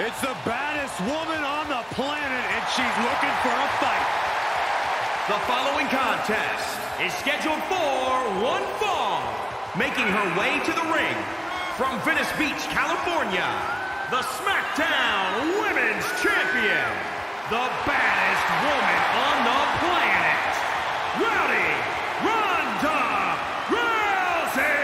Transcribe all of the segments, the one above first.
It's the baddest woman on the planet, and she's looking for a fight. The following contest is scheduled for one fall. Making her way to the ring from Venice Beach, California, the SmackDown Women's Champion, the baddest woman on the planet, Rowdy Ronda Rousey!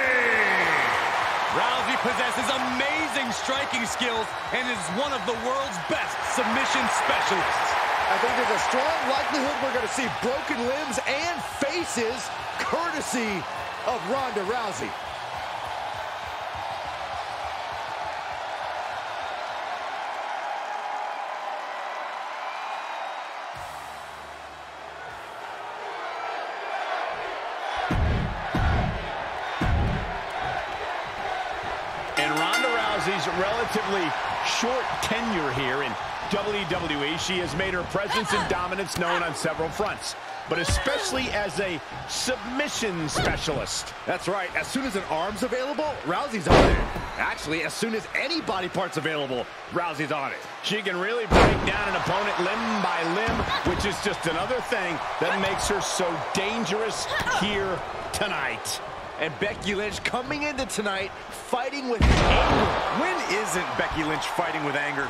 Rousey possesses amazing striking skills and is one of the world's best submission specialists. I think there's a strong likelihood we're going to see broken limbs and faces courtesy of Ronda Rousey. Rousey's relatively short tenure here in WWE, she has made her presence and dominance known on several fronts, but especially as a submission specialist. That's right. As soon as an arm's available, Rousey's on it. Actually, as soon as any body part's available, Rousey's on it. She can really break down an opponent limb by limb, which is just another thing that makes her so dangerous here tonight. And Becky Lynch coming into tonight fighting with anger. When isn't Becky Lynch fighting with anger?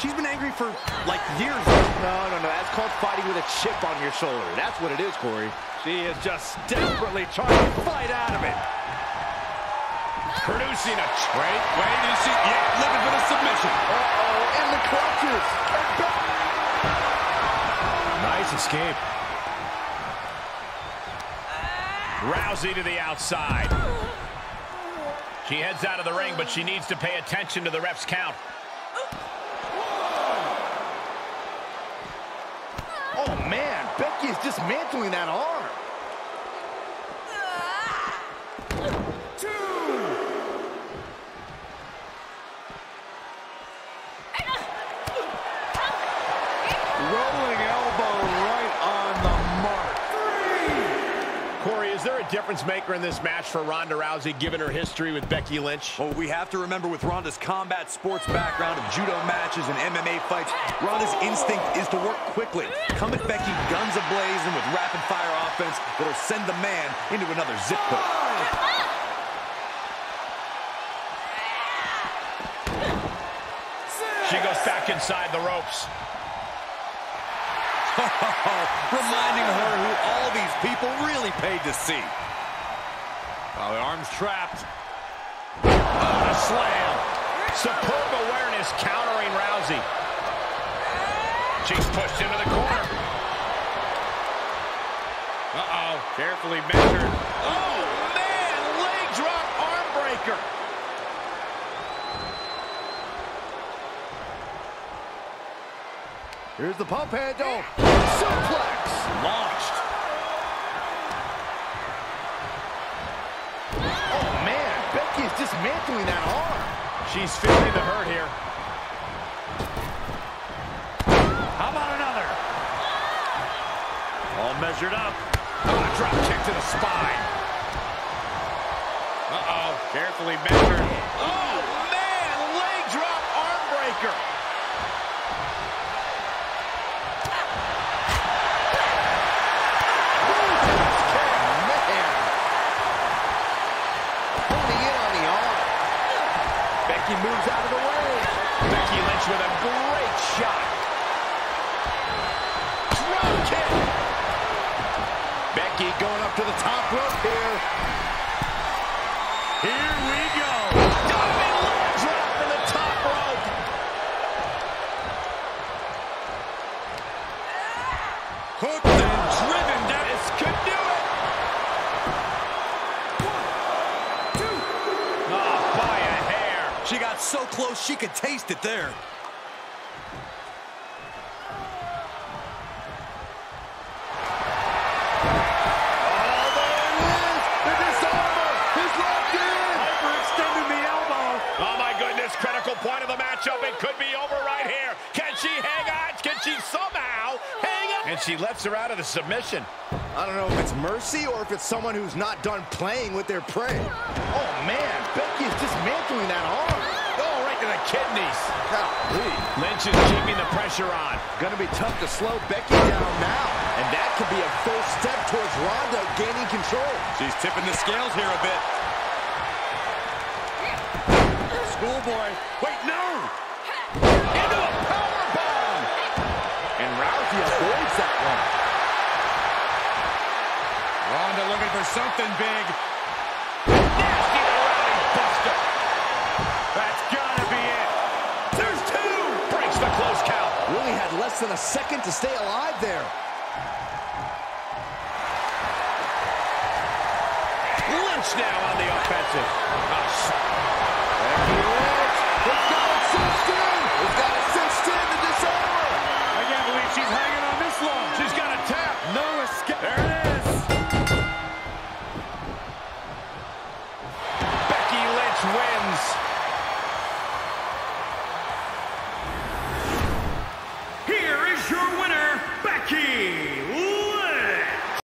She's been angry for, like, years. No, no, no. That's called fighting with a chip on your shoulder. That's what it is, Corey. She is just desperately trying to fight out of it. Producing a Wait, wait, is she, yeah, looking for the submission. Uh-oh, and the clutches. Nice escape. Rousey to the outside. She heads out of the ring, but she needs to pay attention to the ref's count. Oh, man. Becky is dismantling that arm. Rolling elbow right on the mark. Corey, is there a difference maker in this match for Ronda Rousey, given her history with Becky Lynch? Well, we have to remember with Ronda's combat sports background of judo matches and MMA fights, Ronda's instinct is to work quickly. Come at Becky guns ablaze and with rapid-fire offense that'll send the man into another zip code. She goes back inside the ropes. Oh, reminding her who all these people really paid to see. Oh, arm's trapped. Oh, slam. Superb awareness countering Rousey. She's pushed into the corner. Uh-oh, carefully measured. Oh, man, leg drop arm breaker. Here's the pump handle. Suplex. Launched. Oh, man. Becky is dismantling that arm. She's feeling the hurt here. How about another? All measured up. Oh, a drop kick to the spine. Uh-oh, carefully measured. Oh, man, leg drop arm breaker. Man. Holding in on the arm. Moves out of the way. Becky Lynch with a great shot. Drop kick. Becky going up to the top rope. Here we go. Diving leg drop to the top rope. Hooked and driven down. This could do it. Oh, by a hair. She got so close she could taste it there. The disarmer is locked in. Hyperextending the elbow. Oh, my goodness. Critical point of the matchup. It could be over right here. Can she hang on? Can she somehow hang on? And she lets her out of the submission. I don't know if it's mercy or if it's someone who's not done playing with their prey. Oh, man. Becky is dismantling that arm. Oh, right to the kidneys. Golly. Lynch is keeping the pressure on. Gonna be tough to slow Becky down now. And that could be a first step towards Ronda gaining control. She's tipping the scales here a bit. Schoolboy. Wait, no! Into a powerbomb! And Rousey avoids that one. Ronda looking for something big. Really had less than a second to stay alive there. Lynch now on the offensive. Becky Lynch has got it cinched in. Has got it cinched in to disarm. I can't believe she's hanging on this long. She's got a tap. No escape. There it is. Becky Lynch wins.